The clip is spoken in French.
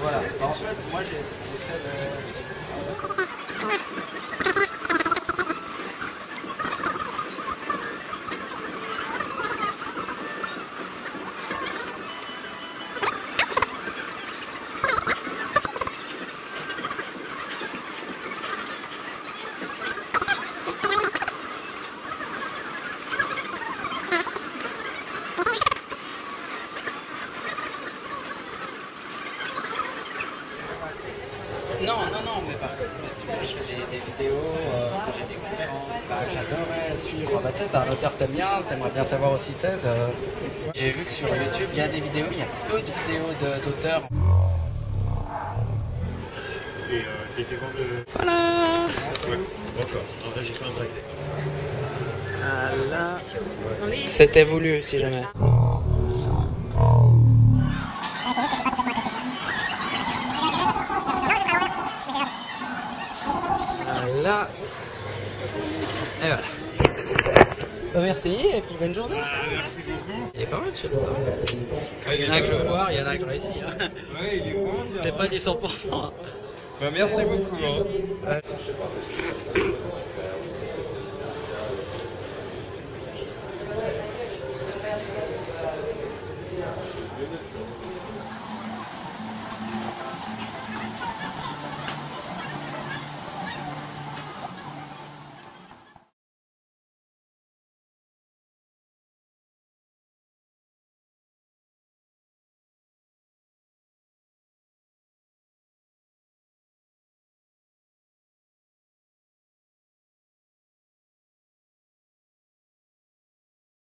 Voilà. En fait, moi j'ai j'ai fait Non, non, non, mais par contre, moi, si tu veux, je fais des, des vidéos euh, que j'ai découvertes, bah, que j'adorais suivre. Bah, tu sais, t'es un auteur que t'aimes bien, t'aimerais bien savoir aussi, tu sais. euh, J'ai vu que sur YouTube, il y a des vidéos, il y a peu de vidéos d'auteurs. Et euh, t'étais quand de... Voilà. D'accord. Alors là, j'ai fait un break. Voilà. C'était voulu, si jamais. Voilà. Et voilà. Merci et puis bonne journée. merci beaucoup. Il est pas mal celui-là. Il y en a que je voir, il y en a que je réussis. Hein. Ouais, il est bien. C'est pas du 100%. hein. Bah, merci beaucoup. hein. Ouais.